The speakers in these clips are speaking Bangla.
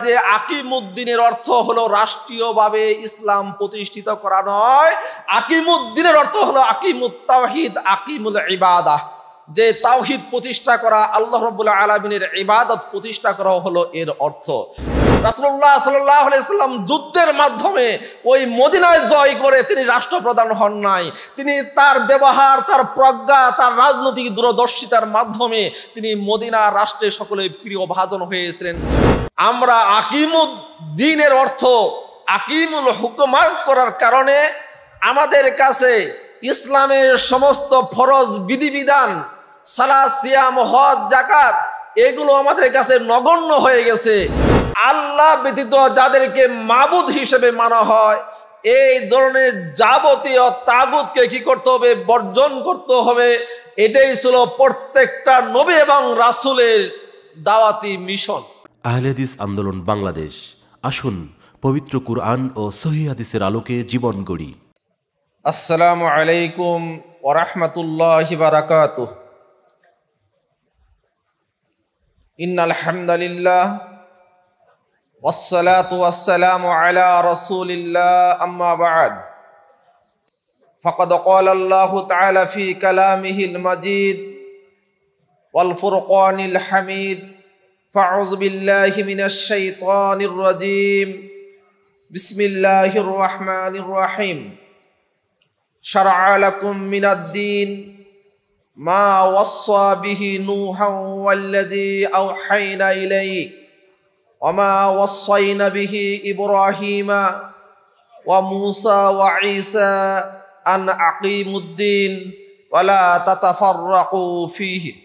যে আকিমুদ্দিনের অর্থ হলো রাষ্ট্রীয়ভাবে ইসলাম প্রতিষ্ঠিত করা নয়। আকিমুদ্দিনের অর্থ হলো আকিমুত তাওহিদ আকিমুল ইবাদাহ যে তাওহিদ প্রতিষ্ঠা করা, আল্লাহ রবুল্লাহ আলমিনের ইবাদত প্রতিষ্ঠা করা হলো এর অর্থ। যুদ্ধের মাধ্যমে ওই মদিনায় জয় করে তিনি রাষ্ট্রপ্রধান হন নাই। তিনি তার ব্যবহার, তার প্রজ্ঞা, তার রাজনৈতিক দূরদর্শিতার মাধ্যমে তিনি মদিনা রাষ্ট্রের সকলে প্রিয় ভাজন হয়েছিলেন। আমরা আকিমুদ্দিনের অর্থ আকিমুল হুকুমাত করার কারণে আমাদের কাছে ইসলামের সমস্ত ফরজ বিধিবিধান সালা সিয়াম, হজ জাকাত এগুলো আমাদের কাছে নগণ্য হয়ে গেছে। আল্লাহ ব্যতীত যাদেরকে মাবুদ হিসেবে মানা হয়, এই ধরনের যাবতীয় তাগুদকে কি করতে হবে? বর্জন করতে হবে। এটাই ছিল প্রত্যেকটা নবী এবং রাসুলের দাওয়াতি মিশন। আহলেদিস আন্দোলন বাংলাদেশ আসুন পবিত্র কুরআন ও সহি হাদিসের আলোকে জীবন গড়ি আসসালামু আলাইকুম ওরহমতুল্লাহ বারাকাত ইন্নাল হামদালিল্লাহ والصلاة والسلام على رسول الله أما بعد فقد قال الله تعالى في كلامه المجيد والفرقان الحميد فأعوذ بالله من الشيطان الرجيم. بسم الله الرحمن الرحيم. شرع لكم من الدين ما وصى به نوحا والذي أوحينا إليك وما وصينا به إبراهيم وموسى وعيسى أن أقيموا الدين ولا تتفرقوا فيه.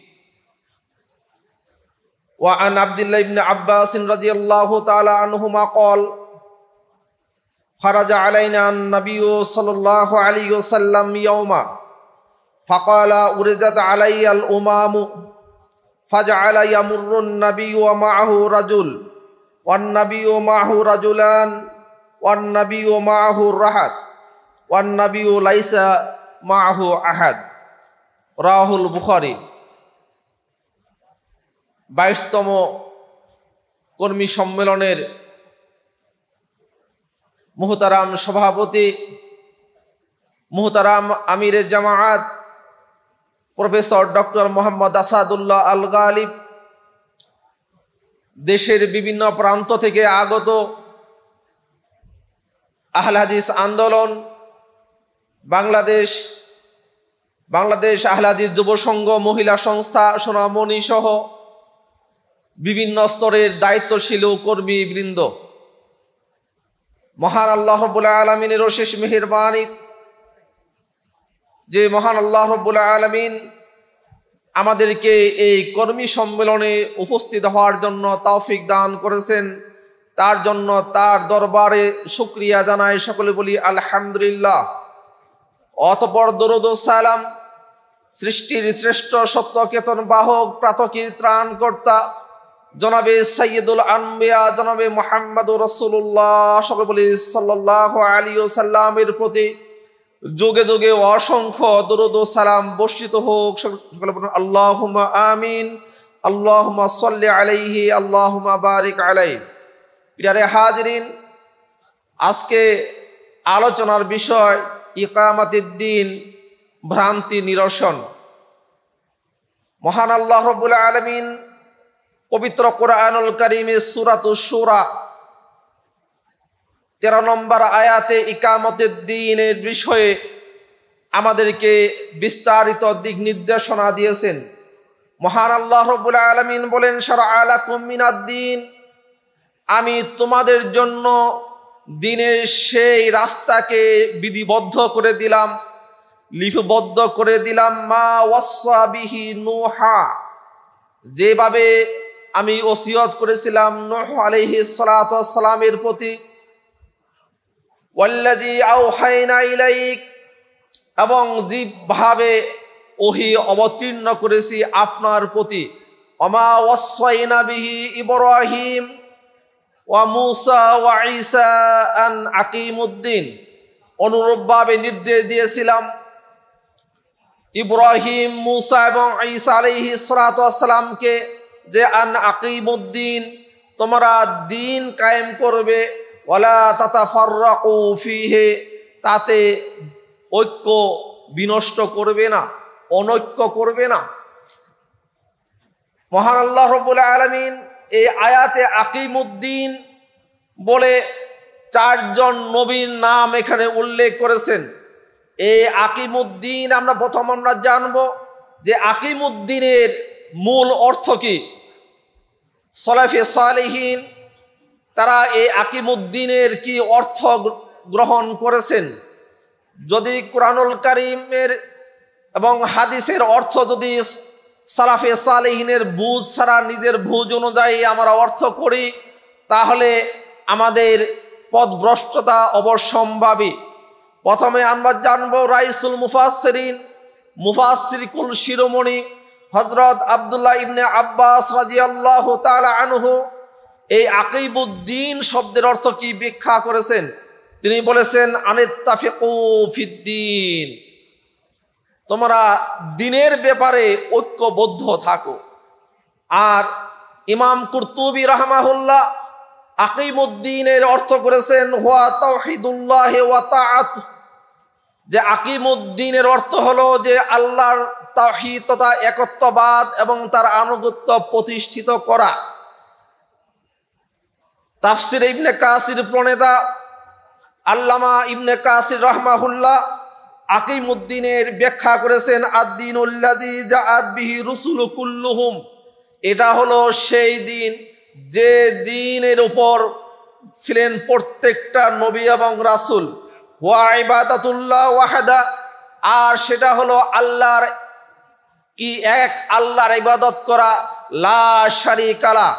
وعن عبد الله بن عباس رضي الله تعالى عنهما قال خرج علينا النبي صلى الله عليه وسلم يوما فقال أردت علي الأمام فجعل يمر النبي ومعه رجل والنبي معه رجلان والنبي معه الرحد والنبي ليس معه أحد. راه البخاري. বাইশতম কর্মী সম্মেলনের মুহতারাম সভাপতি মুহতারাম আমিরের জামায়াত প্রফেসর ডক্টর মোহাম্মদ আসাদুল্লাহ আল গালিব দেশের বিভিন্ন প্রান্ত থেকে আগত আহলাদিস আন্দোলন, বাংলাদেশ বাংলাদেশ আহলাদিস যুব সংঘ, মহিলা সংস্থা, সোনামণি সহ বিভিন্ন স্তরের দায়িত্বশীল কর্মী বৃন্দ। মহান আল্লাহ রব্বুল্লাহ আলমিনের শেষ মেহরবানি। যে মহান আল্লাহ রব্বুল্লাহ আলমিন আমাদেরকে এই কর্মী সম্মেলনে উপস্থিত হওয়ার জন্য তৌফিক দান করেছেন। তার জন্য তার দরবারে শুক্রিয়া জানাই সকলে বলি আলহামদুলিল্লাহ। অতপর দরুদ সালাম, সৃষ্টির শ্রেষ্ঠ সত্যকেতন বাহক প্রাতকীর ত্রাণকর্তা জনাবে সৈয়দুল আনবিয়া জনাবে মোহাম্মদ রসুল্লাহ সকল সাল্লাহ আলী ও সাল্লামের প্রতি যুগে যুগে অসংখ্য দরুদ সালাম বর্ষিত হোক। সকলে বলুন আল্লাহ আমিন আল্লাহ সাল্লি আলাইহি আল্লাহ বারিক আলাই পিরারে হাজরিন, আজকে আলোচনার বিষয় ইকামাতিদ্দিন, ভ্রান্তি নিরসন। মহান আল্লাহ রবুল্লা আলমিন পবিত্র কোরআনুল করিমে সুরাতু সুরা তেরো নম্বর আয়াতে ইকামতের দিনের বিষয়ে আমাদেরকে বিস্তারিত দিক নির্দেশনা দিয়েছেন। মহান আল্লাহ রবুল আলমিন বলেন, সারা আলা কুমিনাদ্দিন আমি তোমাদের জন্য দিনের সেই রাস্তাকে বিধিবদ্ধ করে দিলাম, লিপিবদ্ধ করে দিলাম। মা ওয়াসাবিহি নুহা। যেভাবে আমি ওসিয়ত করেছিলাম নোহ আলহি সালামের প্রতি। ওয়াল্লাজি আউহাইনা ইলাইক, এবং যেভাবে ওহি অবতীর্ণ করেছি আপনার প্রতি। অমা ওয়াসাইনা বিহি ইব্রাহিম ওয়া মুসা ওয়া ঈসা আন আকিমুদ্দিন। অনুরূপভাবে নির্দেশ দিয়েছিলাম ইব্রাহিম, মুসা এবং ঈসা আলাইহি সালাতামকে যে আন আকিমুদ্দিন, তোমরা দিন কায়েম করবে ওলা তাতা ফার্রাকু ফিহে, তাতে ঐক্য বিনষ্ট করবে না, অনৈক্য করবে না। মহান আল্লাহ রব্বুল আলমিন এই আয়াতে আকিমুদ্দিন বলে চারজন নবীর নাম এখানে উল্লেখ করেছেন। এই আকিমুদ্দিন আমরা প্রথম আমরা জানব যে আকিমুদ্দিনের মূল অর্থ কি? সলাফে সালেহীন, তারা এই আকিমুদ্দিনের কি অর্থ গ্রহণ করেছেন? যদি কোরআনুল করিমের এবং হাদিসের অর্থ যদি সালাফে সালেহিনের বুঝ ছাড়া নিজের বুঝ অনুযায়ী আমরা অর্থ করি, তাহলে আমাদের পদভ্রষ্টতা অবশ্যম্ভাবী। প্রথমে আমরা জানব রাইসুল মুফাসরিন মুফাসরিকুল শিরোমণি হজরত আবদুল্লাহ ইবনে আব্বাস রাজি আল্লাহ আনহু এই আকিবুদ্দিন শব্দের অর্থ কি ব্যাখ্যা করেছেন? তিনি বলেছেন আনিত্তাফিকুফিদ্দিন তোমরা দিনের ব্যাপারে ঐক্যবদ্ধ থাকো। আর ইমাম কুরতুবি রহমাহুল্লাহ আকিমুদ্দিনের অর্থ করেছেন, হুয়া তাআত। যে আকিমুদ্দিনের অর্থ হলো যে আল্লাহর তাহিদ তথা একত্ববাদ এবং তার আনুগত্য প্রতিষ্ঠিত করা। তাফসির ইবনে কাসির প্রণেতা আল্লামা ইবনে কাসির রহমাহুল্লাহ আকিমুদ্দিনের ব্যাখ্যা করেছেন আদ্দিন উল্লাজি যা রসুল কুল্লুহুম। এটা হলো সেই দিন, যে দিনের উপর ছিলেন প্রত্যেকটা নবী এবং রাসুল। ওয়া ইবাদাতুল্লাহ ওয়াহাদা। আর সেটা হলো আল্লাহর কি এক আল্লাহর ইবাদত করা? লা শারিকালা।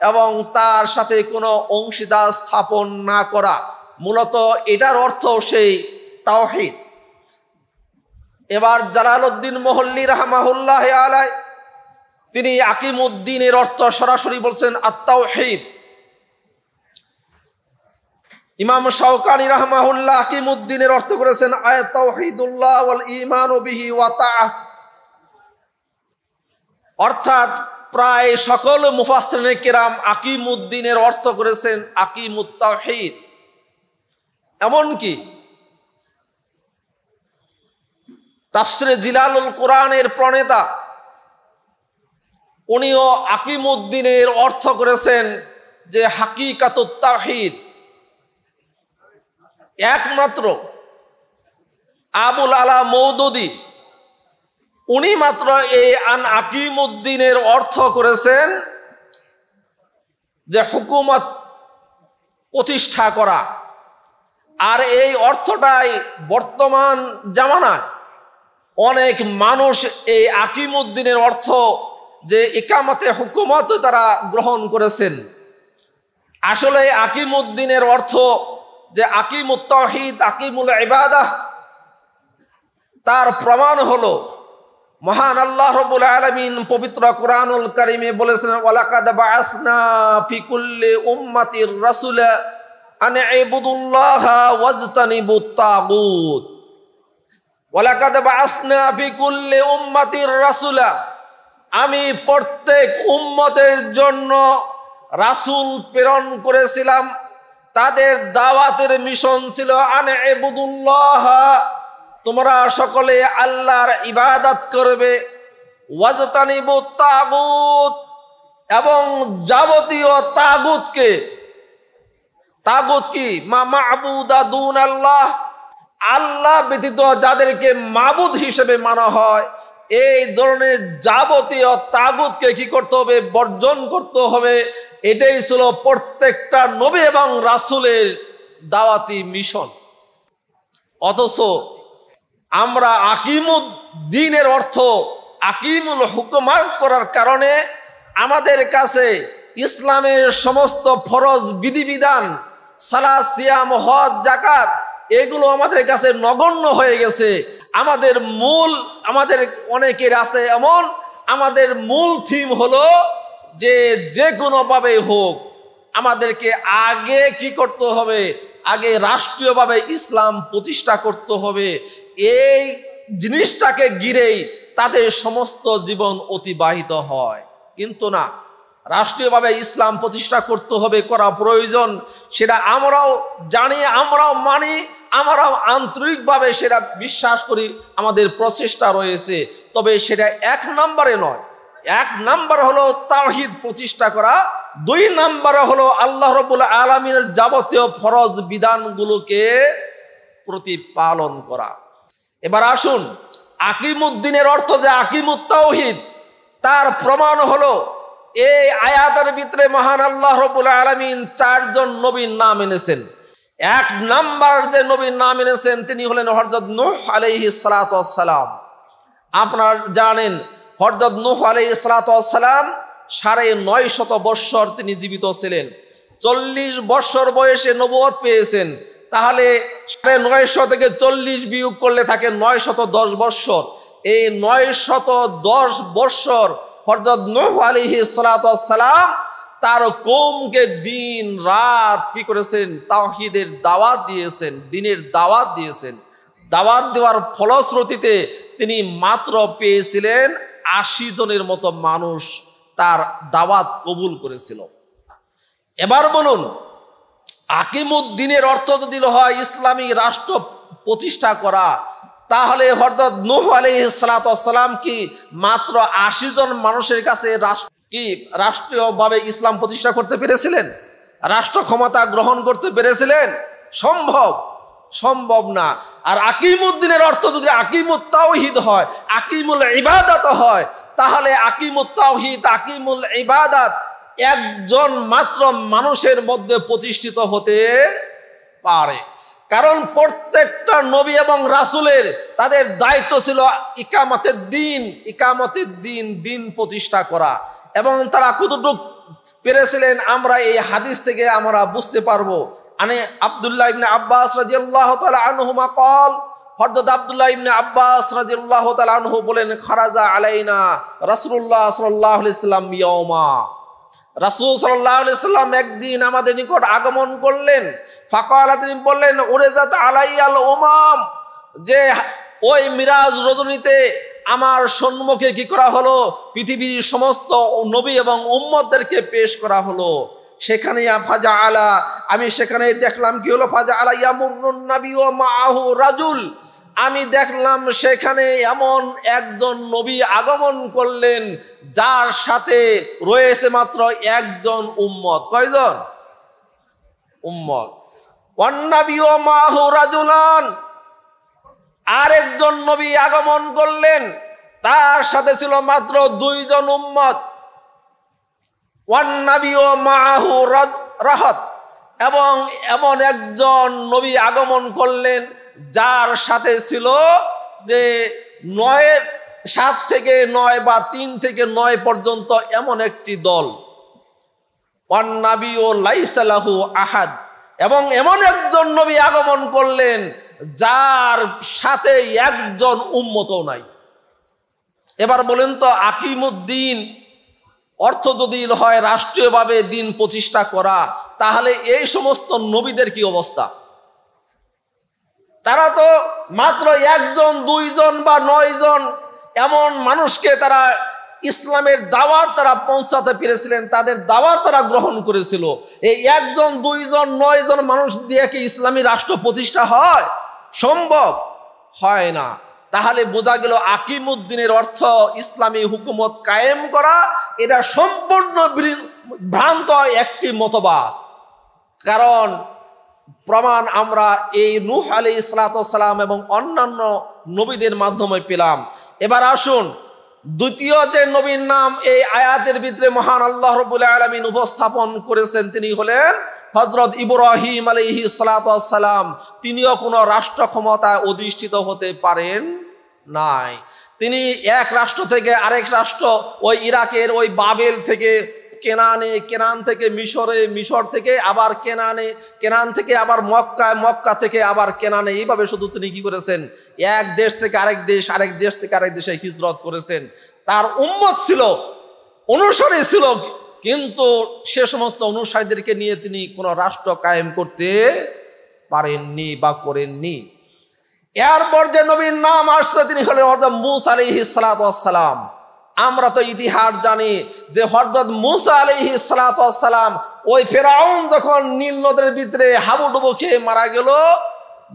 এবং তার সাথে কোনো অংশীদার স্থাপন না করা। মূলত এটার অর্থ সেই তাওহিদ। এবার জালালউদ্দিন মোহল্লি রাহমাহুল্লাহ আলাই তিনি আকিমুদ্দিনের অর্থ সরাসরি বলছেন আত্মাউহিদ ইমাম শাওকানি রাহমাহুল্লাহ আকিমুদ্দিনের অর্থ করেছেন আয়াত তাওহিদুল্লাহ ওয়াল ঈমান বিহি ওয়া অর্থাৎ প্রায় সকল মুফাসসিরিনে কেরাম আকিমুদ্দিনের অর্থ করেছেন আকিমুত তাওহীদ এমনকি তাফসিরে জিলালুল কোরআনের প্রণেতা, উনিও আকিমুদ্দিনের অর্থ করেছেন যে হাকিকাতুত তাওহীদ একমাত্র আবুল আলা মৌদুদি উনি মাত্র এই আন আকিমুদ্দিনের অর্থ করেছেন যে হুকুমত প্রতিষ্ঠা করা। আর এই অর্থটাই বর্তমান জামানায় অনেক মানুষ এই আকিমুদ্দিনের অর্থ যে একামতে হুকুমত তারা গ্রহণ করেছেন। আসলে আকিমুদ্দিনের অর্থ যে আকিমুত তহিদ আকিমুল ইবাদাহ তার প্রমাণ হলো মহান আল্লাহ রবুল আলমিন পবিত্র কোরআনুল করিমে বলেছেন, ওয়ালাকাদ বাসনা ফি কুল্লি উম্মাতির রাসূলা আন ইবুদুল্লাহ ওয়াজতানিবুত তাগুত ওয়ালাকাদ বাসনা ফি কুল্লি উম্মাতির রাসূলা, আমি প্রত্যেক উম্মতের জন্য রাসূল প্রেরণ করেছিলাম। তাদের দাওয়াতের মিশন ছিল আন ইবুদুল্লাহ তোমরা সকলে আল্লাহর ইবাদত করবে। ওয়াজতানিবু তাগুত এবং যাবতীয় তাগুতকে। তাগুত কি? মা মাহবুদা দুন আল্লাহ আল্লাহ ব্যতীত যাদেরকে মাবুদ হিসেবে মানা হয়, এই ধরনের যাবতীয় তাগুতকে কি করতে হবে? বর্জন করতে হবে। এটাই ছিল প্রত্যেকটা নবী এবং রাসুলের দাওয়াতি মিশন। অথচ আমরা আকিমুদ দিনের অর্থ আকিমুল হুকুমাত করার কারণে আমাদের কাছে ইসলামের সমস্ত ফরজ বিধিবিধান সালা সিয়াম, হজ জাকাত এগুলো আমাদের কাছে নগণ্য হয়ে গেছে। আমাদের মূল, আমাদের অনেকের আছে এমন, আমাদের মূল থিম হলো যে যে কোনোভাবে হোক, আমাদেরকে আগে কি করতে হবে? আগে রাষ্ট্রীয়ভাবে ইসলাম প্রতিষ্ঠা করতে হবে। এই জিনিসটাকে ঘিরেই তাদের সমস্ত জীবন অতিবাহিত হয়। কিন্তু না, রাষ্ট্রীয়ভাবে ইসলাম প্রতিষ্ঠা করতে হবে, করা প্রয়োজন। সেটা আমরাও জানি, আমরাও মানি, আমরাও আন্তরিকভাবে সেটা বিশ্বাস করি, আমাদের প্রচেষ্টা রয়েছে। তবে সেটা এক নম্বরে নয়। এক নাম্বার হলো তাহিদ প্রতিষ্ঠা করা, দুই নাম্বারে হলো আল্লাহ রবুল আলমিনের যাবতীয় ফরজ বিধানগুলোকে প্রতিপালন করা। এবার আসুন, আকিমুদ্দিনের অর্থ যে আকিমুত তাওহিদ তার প্রমাণ হলো এই আয়াতের ভিতরে মহান আল্লাহ রবুল আলমিন চারজন নবীর নাম এনেছেন। এক নাম্বার যে নবীর নাম এনেছেন, তিনি হলেন হরজত নুহ আলহি সালাম আপনারা জানেন হরজত নুহ আলহি সালাম সাড়ে নয় শত বৎসর তিনি জীবিত ছিলেন। চল্লিশ বৎসর বয়সে নবদ পেয়েছেন। তাহলে সাড়ে নয়শো থেকে চল্লিশ বিয়োগ করলে থাকে নয় শত দশ বৎসর। এই নয় শত দশ বৎসর হরজত নুহ আলিহি সালাম তার কৌমকে দিন রাত কি করেছেন? তাহিদের দাওয়াত দিয়েছেন, দিনের দাওয়াত দিয়েছেন। দাওয়াত দেওয়ার ফলশ্রুতিতে তিনি মাত্র পেয়েছিলেন আশি জনের মতো মানুষ তার দাওয়াত কবুল করেছিল। এবার বলুন আকিমুদ্দিনের অর্থ যদি হয় ইসলামী রাষ্ট্র প্রতিষ্ঠা করা, তাহলে হরদত নুহ আলী সালাতাম কি মাত্র আশি জন মানুষের কাছে রাষ্ট্র কি রাষ্ট্রীয়ভাবে ইসলাম প্রতিষ্ঠা করতে পেরেছিলেন? রাষ্ট্র ক্ষমতা গ্রহণ করতে পেরেছিলেন? সম্ভব। সম্ভব না। আর আকিমুদ্দিনের অর্থ যদি আকিমুত তাওহিদ হয়, আকিমুল ইবাদত হয়, তাহলে আকিমুত তাওহিদ, আকিমুল ইবাদাত একজন মাত্র মানুষের মধ্যে প্রতিষ্ঠিত হতে পারে। কারণ প্রত্যেকটা নবী এবং রাসুলের তাদের দায়িত্ব ছিল ইকামতের দিন ইকামতের দিন দিন প্রতিষ্ঠা করা। এবং তারা কতটুকু পেরেছিলেন আমরা এই হাদিস থেকে আমরা বুঝতে পারব। আনে আবদুল্লাহ ইবনে আব্বাস রাজিয়াল্লাহ তাআলা আনহুমা কল হরদত আবদুল্লাহ ইবনে আব্বাস রাজিয়াল্লাহ তাআলা আনহু বলেন, খারাজা আলাইনা রাসূলুল্লাহ সাল্লাল্লাহু আলাইহি সাল্লাম ইয়াউমা রাসূল সাল্লাম একদিন আমাদের নিকট আগমন করলেন। ফাকালা তিনি বললেন, উরেজাত আলাইয়াল উমাম। যে ওই মিরাজ রজনীতে আমার সম্মুখে কি করা হলো? পৃথিবীর সমস্ত নবী এবং উম্মতদেরকে পেশ করা হলো। সেখানে ফাজা আলা, আমি সেখানে দেখলাম কি হলো? ফাজা আলা ইয়ামুরুন নবী ও মাহু রাজুল। আমি দেখলাম সেখানে এমন একজন নবী আগমন করলেন, যার সাথে রয়েছে মাত্র একজন উম্মত। কয়জন? উম্মত। আরেকজন নবী আগমন করলেন, তার সাথে ছিল মাত্র দুইজন উম্মত। মাহু রাহত। এবং এমন একজন নবী আগমন করলেন যার সাথে ছিল যে নয় সাত থেকে নয় বা তিন থেকে নয় পর্যন্ত এমন একটি দল। ও আহাদ। এবং এমন একজন নবী আগমন করলেন যার সাথে একজন উন্মত নাই। এবার বলেন তো আকিমুদ্দিন, অর্থ যদি হয় রাষ্ট্রীয়ভাবে দিন প্রতিষ্ঠা করা, তাহলে এই সমস্ত নবীদের কি অবস্থা? তারা তো মাত্র একজন, দুইজন বা নয়জন এমন মানুষকে তারা ইসলামের দাওয়াত তারা পৌঁছাতে পেরেছিলেন, তাদের দাওয়াত তারা গ্রহণ করেছিল। এই একজন, দুইজন, নয়জন মানুষ দিয়ে কি ইসলামী রাষ্ট্র প্রতিষ্ঠা হয়? সম্ভব হয় না। তাহলে বোঝা গেল আকিমুদ্দিনের অর্থ ইসলামী হুকুমত কায়েম করা, এটা সম্পূর্ণ ভ্রান্ত একটি মতবাদ। কারণ প্রমাণ আমরা এই নুহ আলী ইসলাতাম এবং অন্যান্য নবীদের মাধ্যমে পেলাম। এবার আসুন, দ্বিতীয় যে নবীর নাম এই আয়াতের ভিতরে মহান আল্লাহ রবুল্লা আলমিন উপস্থাপন করেছেন, তিনি হলেন হজরত ইব্রাহিম আলহি সালাতাম তিনিও কোনো রাষ্ট্র ক্ষমতায় অধিষ্ঠিত হতে পারেন নাই। তিনি এক রাষ্ট্র থেকে আরেক রাষ্ট্র, ওই ইরাকের ওই বাবেল থেকে কেনানে, কেনান থেকে মিশরে, মিশর থেকে আবার কেনানে, কেনান থেকে আবার মক্কায়, মক্কা থেকে আবার কেনানে। এইভাবে শুধু তিনি কি করেছেন? এক দেশ থেকে আরেক দেশ আরেক দেশ থেকে আরেক দেশে হিজরত করেছেন। তার উম্মত ছিল, অনুসারী ছিল, কিন্তু সে সমস্ত অনুসারীদেরকে নিয়ে তিনি কোনো রাষ্ট্র কায়েম করতে পারেননি বা করেননি। এরপর যে নবীর নাম আসছে, তিনি হলেন মুস আলী সালাম। আমরা তো ইতিহাস জানি যে হরদত মুসা আলিহি সালাম ওই ফেরাউন যখন নীল নদের ভিতরে হাবুডুবু খেয়ে মারা গেল,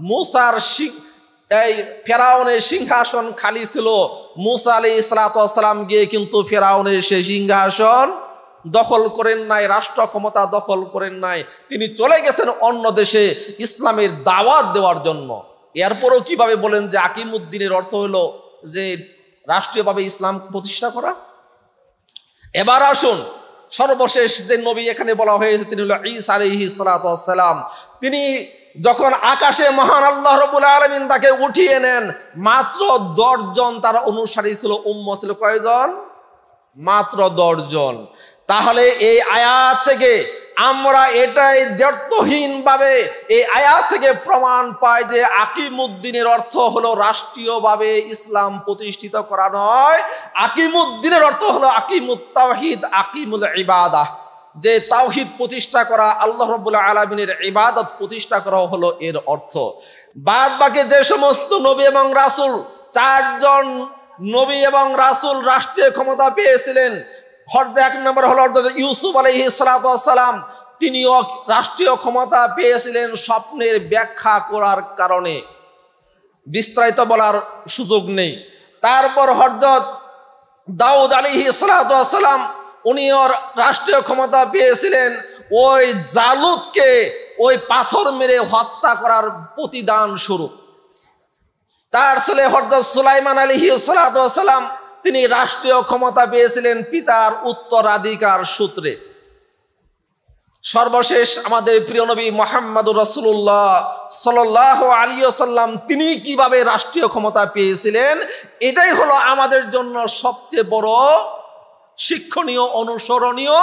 মুসার এই ফেরাউনের সিংহাসন খালি ছিল। মুসা আলি সালাতাম গিয়ে কিন্তু ফেরাউনের সেই সিংহাসন দখল করেন নাই, রাষ্ট্র ক্ষমতা দখল করেন নাই। তিনি চলে গেছেন অন্য দেশে ইসলামের দাওয়াত দেওয়ার জন্য। এরপরও কীভাবে বলেন যে আকিমুদ্দিনের অর্থ হলো যে রাষ্ট্রীয়ভাবে ইসলাম প্রতিষ্ঠা করা। এবার আসুন, সর্বশেষ যে নবী এখানে বলা হয়েছে, তিনি হলো ইস আলিহি সালাম তিনি যখন আকাশে মহান আল্লাহ রবুল আলমিন তাকে উঠিয়ে নেন, মাত্র দশজন তার অনুসারী ছিল, উম্ম ছিল কয়জন? মাত্র দশজন। তাহলে এই আয়াত থেকে আমরা এটাই দ্ব্যর্থহীনভাবে এই আয়াত থেকে প্রমাণ পাই যে আকিমুদ্দিনের অর্থ হলো রাষ্ট্রীয়ভাবে ইসলাম প্রতিষ্ঠিত করা নয়। আকিমুদ্দিনের অর্থ হলো আকিমুত্তাহিদ আকিমুল ইবাদাহ যে তাওহিদ প্রতিষ্ঠা করা, আল্লাহ রবুল্লাহ আলমিনের ইবাদত প্রতিষ্ঠা করা হলো এর অর্থ। বাদ বাকি যে সমস্ত নবী এবং রাসুল, চারজন নবী এবং রাসুল রাষ্ট্রীয় ক্ষমতা পেয়েছিলেন হরদ এক নম্বর হল ইউসুফ আলহি সালাম তিনিও রাষ্ট্রীয় ক্ষমতা পেয়েছিলেন স্বপ্নের ব্যাখ্যা করার কারণে। বিস্তারিত বলার সুযোগ নেই। তারপর হরদত দাউদ আলিহি সালাম উনিও রাষ্ট্রীয় ক্ষমতা পেয়েছিলেন। ওই জালুদকে ওই পাথর মেরে হত্যা করার প্রতিদান স্বরূপ। তার ছেলে হরদত সুলাইমান আলিহি সালাম তিনি রাষ্ট্রীয় ক্ষমতা পেয়েছিলেন পিতার উত্তরাধিকার সূত্রে। সর্বশেষ আমাদের প্রিয় নবী মোহাম্মদ রসুল্লাহ সাল্লাহ আলিয়াল্লাম তিনি কীভাবে রাষ্ট্রীয় ক্ষমতা পেয়েছিলেন, এটাই হলো আমাদের জন্য সবচেয়ে বড় শিক্ষণীয়, অনুসরণীয়,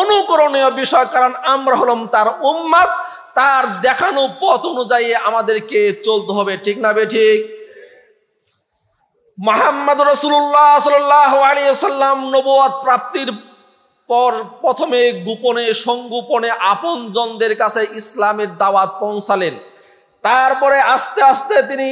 অনুকরণীয় বিষয়। কারণ আমরা হলাম তার উম্মাদ, তার দেখানো পথ অনুযায়ী আমাদেরকে চলতে হবে, ঠিক না বে ঠিক? মোহাম্মদ রসুল্লাহ সাল্লাহ আলিয়াল্লাম নবুয়াদ প্রাপ্তির পর প্রথমে গোপনে, সংগোপনে আপনজনদের কাছে ইসলামের দাওয়াত পৌঁছালেন। তারপরে আস্তে আস্তে তিনি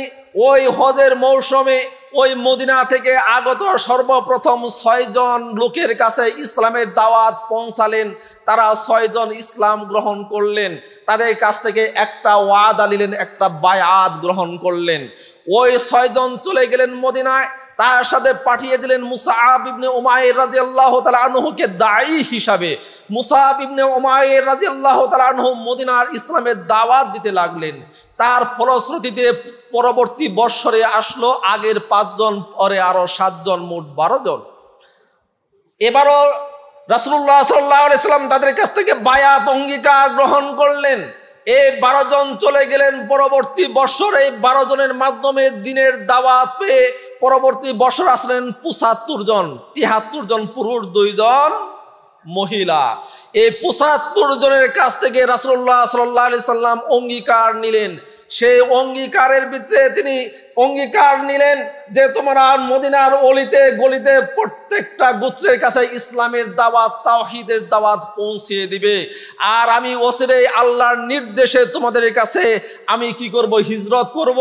ওই হজের মৌসুমে ওই মদিনা থেকে আগত সর্বপ্রথম ছয়জন লোকের কাছে ইসলামের দাওয়াত পৌঁছালেন। তারা ছয়জন ইসলাম গ্রহণ করলেন। তাদের কাছ থেকে একটা ওয়াদ আলিলেন একটা বায়াত গ্রহণ করলেন। ওই ছয়জন চলে গেলেন মদিনায়, তার সাথে পাঠিয়ে দিলেন মুসাহাব ইবনে উমায়ের রাজি আল্লাহ আনহুকে দায়ী হিসাবে। মুসাহাব ইবনে উমায়ের রাজি আল্লাহ আনহু মদিনার ইসলামের দাওয়াত দিতে লাগলেন। তার ফলশ্রুতিতে পরবর্তী বৎসরে আসলো, আগের পাঁচজন, পরে আরও সাতজন, মোট বারো জন। এবারও রাসুল্লাহ সাল্লাম তাদের কাছ থেকে বায়াত অঙ্গীকার গ্রহণ করলেন। এই বারো জন চলে গেলেন পরবর্তী বছর এই বারো জনের মাধ্যমে দিনের দাওয়াত পেয়ে পরবর্তী বছর আসলেন পঁচাত্তর জন, তিহাত্তর জন পুরুষ, দুইজন মহিলা। এই পঁচাত্তর জনের কাছ থেকে রাসুল্লাহ সাল্লাহ সাল্লাম অঙ্গীকার নিলেন। সেই অঙ্গীকারের ভিতরে তিনি অঙ্গীকার নিলেন যে তোমরা মদিনার অলিতে, গলিতে প্রত্যেকটা গোত্রের কাছে ইসলামের দাওয়াত, তাওহিদের দাওয়াত পৌঁছিয়ে দিবে। আর আমি ওসিরে আল্লাহর নির্দেশে তোমাদের কাছে আমি কি করব? হিজরত করব।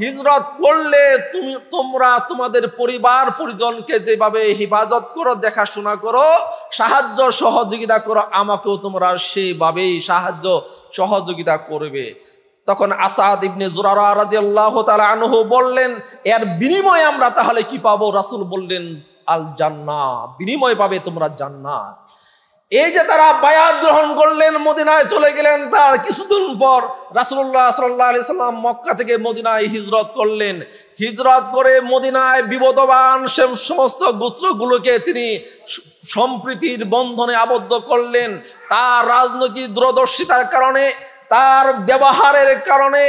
হিজরত করলে তুমি, তোমরা তোমাদের পরিবার পরিজনকে যেভাবে হেফাজত করো, দেখাশোনা করো, সাহায্য, সহযোগিতা করো, আমাকেও তোমরা সেইভাবেই সাহায্য, সহযোগিতা করবে। তখন আসাদ ইবনে জুরারা আনহু বললেন, এর বিনিময়ে আমরা তাহলে কি পাবো? রাসুল বললেন আল জান্না বিনিময় পাবে তোমরা জান্নাত। এই যে তারা বায়াত গ্রহণ করলেন, মদিনায় চলে গেলেন, তার কিছুদিন পর রাসুল্লাহ সাল্লাহ সাল্লাম মক্কা থেকে মদিনায় হিজরত করলেন। হিজরত করে মদিনায় বিবদবান সে সমস্ত গোত্রগুলোকে তিনি সম্প্রীতির বন্ধনে আবদ্ধ করলেন। তার রাজনৈতিক দূরদর্শিতার কারণে তার ব্যবহারের কারণে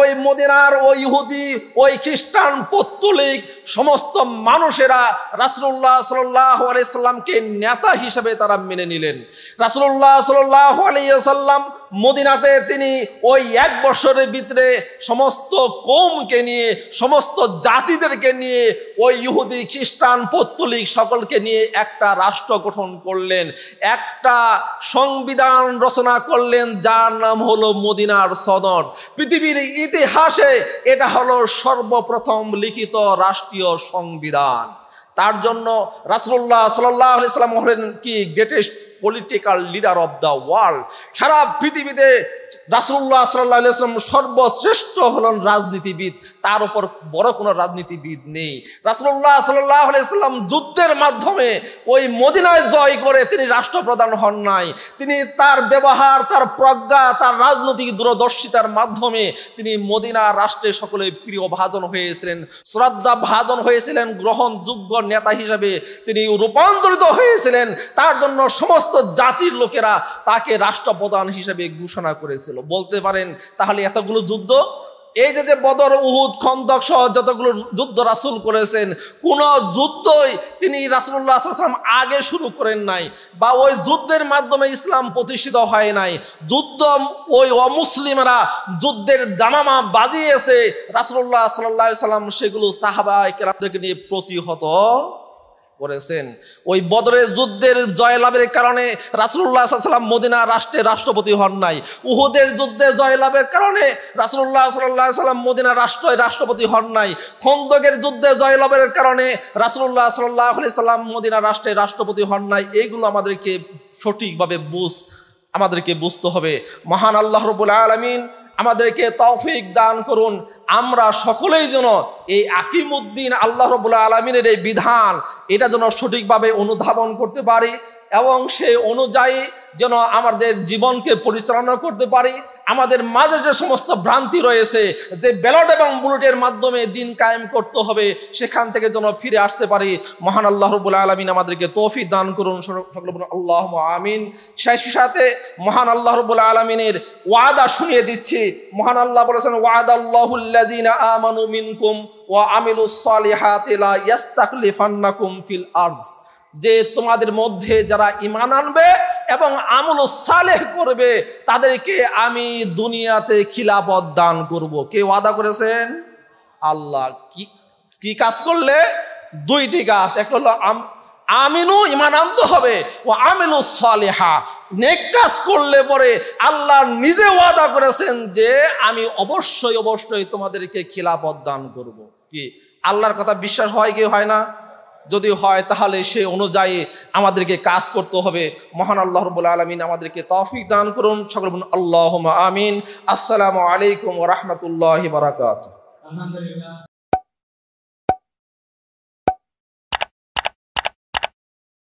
ওই মদিনার ওই ইহুদি, ওই খ্রিস্টান পত্তলিক সমস্ত মানুষেরা রাসুল্লাহ সাল্লাহ আলাইসাল্লামকে নেতা হিসেবে তারা মেনে নিলেন। রাসুল্লাহ সাল্লাহ আলাইসাল্লাম মদিনাতে তিনি ওই এক বছরের ভিতরে সমস্ত কৌমকে নিয়ে, সমস্ত জাতিদেরকে নিয়ে, ওই ইহুদি, খ্রিস্টান, পত্তলিক সকলকে নিয়ে একটা রাষ্ট্র গঠন করলেন। একটা সংবিধান রচনা করলেন, যার নাম হলো মদিনার সদর। পৃথিবীর ইতিহাসে এটা হলো সর্বপ্রথম লিখিত রাষ্ট্রীয় সংবিধান। তার জন্য রাসুল্লাহ সাল্লাহ ইসলাম হলেন কি greatest political leader of the world সারা পৃথিবীতে রাসুল্লাহ সাল্লাহ ইসলাম সর্বশ্রেষ্ঠ হলেন রাজনীতিবিদ। তার উপর বড় কোনো রাজনীতিবিদ নেই। রাসুল্লাহ সাল্লাহ ইসলাম যুদ্ধের মাধ্যমে ওই মদিনায় জয় করে তিনি রাষ্ট্রপ্রধান হন নাই। তিনি তার ব্যবহার, তার প্রজ্ঞা, তার রাজনৈতিক দূরদর্শিতার মাধ্যমে তিনি মদিনা রাষ্ট্রের সকলে প্রিয় ভাজন হয়েছিলেন, শ্রদ্ধা ভাজন হয়েছিলেন, গ্রহণযোগ্য নেতা হিসাবে তিনি রূপান্তরিত হয়েছিলেন। তার জন্য সমস্ত জাতির লোকেরা তাকে রাষ্ট্রপ্রধান হিসেবে ঘোষণা করেছিল। বলতে পারেন, তাহলে এতগুলো যুদ্ধ? এই যে যে বদর, উহুদ, খন্দক সহ যতগুলো যুদ্ধ রাসুল করেছেন, কোন যুদ্ধই তিনি রাসুল্লাহ আসলাম আগে শুরু করেন নাই বা ওই যুদ্ধের মাধ্যমে ইসলাম প্রতিষ্ঠিত হয় নাই। যুদ্ধ ওই অমুসলিমরা যুদ্ধের দামামা বাজিয়েছে। রাসুল্লাহ সাল্লাহ সাল্লাম সেগুলো সাহাবা নিয়ে প্রতিহত করেছেন। ওই বদরের যুদ্ধের জয়লাভের কারণে রাসুল্লাহ সাল্লাম মদিনা রাষ্ট্রের রাষ্ট্রপতি হন নাই। উহুদের যুদ্ধে জয়লাভের কারণে রাসুল্লাহ সাল্লাহ সাল্লাম মদিনা রাষ্ট্রের রাষ্ট্রপতি হন নাই। খন্দকের যুদ্ধে জয়লাভের কারণে রাসুল্লাহ সাল্লাহ আলি সাল্লাম মদিনা রাষ্ট্রের রাষ্ট্রপতি হন নাই। এইগুলো আমাদেরকে সঠিকভাবে বুঝ, আমাদেরকে বুঝতে হবে। মহান আল্লাহ রবুল আলমিন আমাদেরকে তৌফিক দান করুন। আমরা সকলেই যেন এই আকিমুদ্দিন আল্লাহ রবুল্লা আলমিনের এই বিধান এটা যেন সঠিকভাবে অনুধাবন করতে পারি এবং সেই অনুযায়ী যেন আমাদের জীবনকে পরিচালনা করতে পারি। আমাদের মাঝে যে সমস্ত ভ্রান্তি রয়েছে, যে ব্যালট এবং বুলেটের মাধ্যমে দিন কায়েম করতে হবে, সেখান থেকে যেন ফিরে আসতে পারি। মহান আল্লাহ রবুল আলমিন আমাদেরকে তৌফি দান করুন। আল্লাহ আমিন। সেই সাথে মহান আল্লাহ রবুল আলমিনের ওয়াদা শুনিয়ে দিচ্ছি। মহান আল্লাহ বলেছেন ওয়াদ আল্লাহুল্লাজিনা আমানু মিনকুম ওয়া ফিল আরজ। যে তোমাদের মধ্যে যারা ইমান আনবে এবং আমল সালেহ করবে, তাদেরকে আমি দুনিয়াতে খিলাপত দান করব। কে ওয়াদা করেছেন? আল্লাহ, কি কি কাজ করলে? দুইটি কাজ। একটা হলো আমিনু ইমান আনতে হবে, ও আমিনু সালেহা। নেক কাজ করলে পরে আল্লাহ নিজে ওয়াদা করেছেন যে আমি অবশ্যই অবশ্যই তোমাদেরকে খিলাপত দান করব। কি, আল্লাহর কথা বিশ্বাস হয় কি হয় না? যদি হয় তাহলে সে অনুযায়ী আমাদেরকে কাজ করতে হবে। মহান আল্লাহ রবুল আলমিন আমাদেরকে তৌফিক দান করুন। সকল আল্লাহ আমিন। আসসালামু আলাইকুম রহমতুল্লাহ বারাকাত